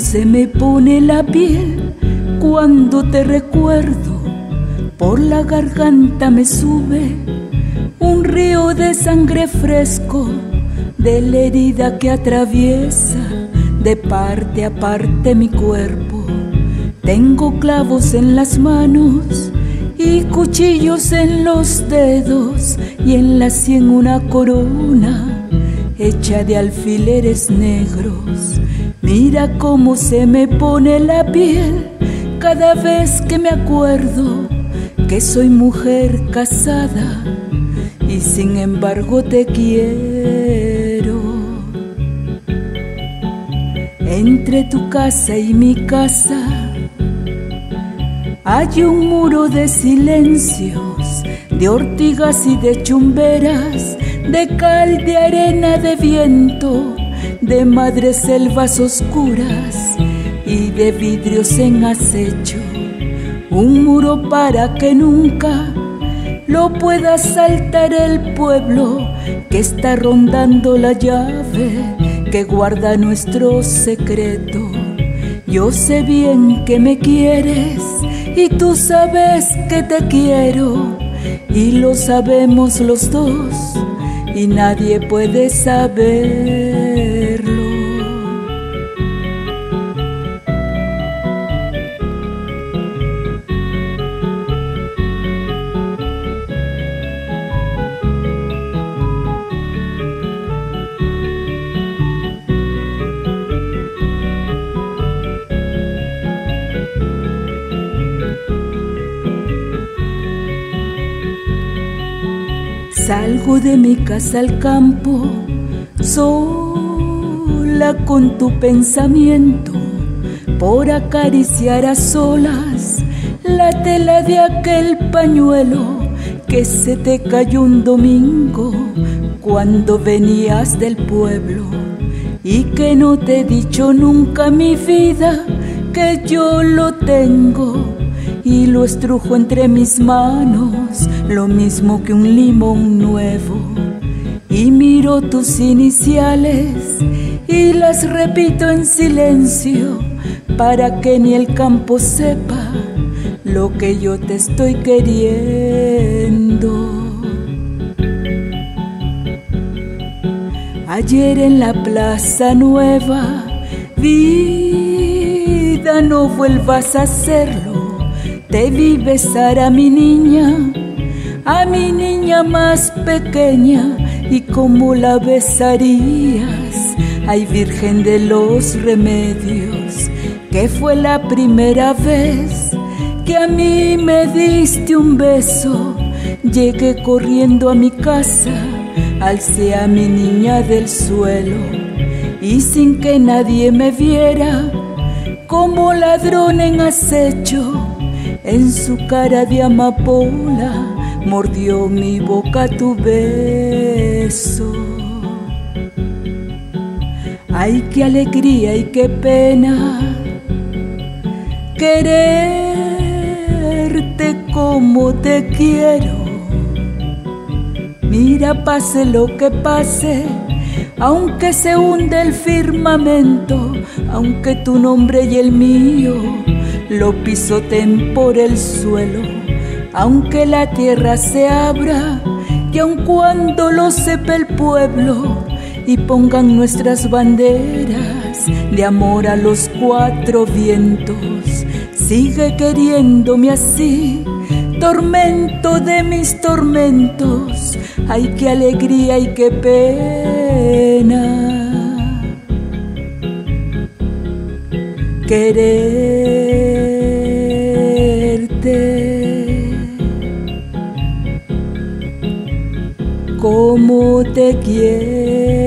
se me pone la piel cuando te recuerdo. Por la garganta me sube un río de sangre fresco de la herida que atraviesa de parte a parte mi cuerpo. Tengo clavos en las manos y cuchillos en los dedos y en la sien una corona hecha de alfileres negros. Mira cómo se me pone la piel cada vez que me acuerdo que soy mujer casada y sin embargo te quiero. Entre tu casa y mi casa hay un muro de silencios, de ortigas y de chumberas, de cal, de arena, de viento, de madres selvas oscuras y de vidrios en acecho. Un muro para que nunca lo pueda saltar el pueblo que está rondando la llave que guarda nuestro secreto. Yo sé bien que me quieres y tú sabes que te quiero y lo sabemos los dos y nadie puede saberlo. Salgo de mi casa al campo, sola con tu pensamiento, por acariciar a solas la tela de aquel pañuelo que se te cayó un domingo cuando venías del pueblo. Y que no te he dicho nunca mi vida que yo lo tengo y lo estrujo entre mis manos, lo mismo que un limón nuevo. Y miro tus iniciales y las repito en silencio para que ni el campo sepa lo que yo te estoy queriendo. Ayer en la plaza nueva, vida, no vuelvas a hacerlo te vi besar a mi niña, a mi niña más pequeña, y cómo la besarías, ay Virgen de los Remedios, que fue la primera vez que a mí me diste un beso, llegué corriendo a mi casa, alcé a mi niña del suelo, y sin que nadie me viera, como ladrón en acecho, en su cara de amapola mordió mi boca tu beso. Ay, qué alegría y qué pena quererte como te quiero. Mira, pase lo que pase, aunque se hunde el firmamento, aunque tu nombre y el mío lo pisoten por el suelo, aunque la tierra se abra y aun cuando lo sepa el pueblo y pongan nuestras banderas de amor a los cuatro vientos, sigue queriéndome así, tormento de mis tormentos, ay qué alegría y qué pena. Querer te quiero.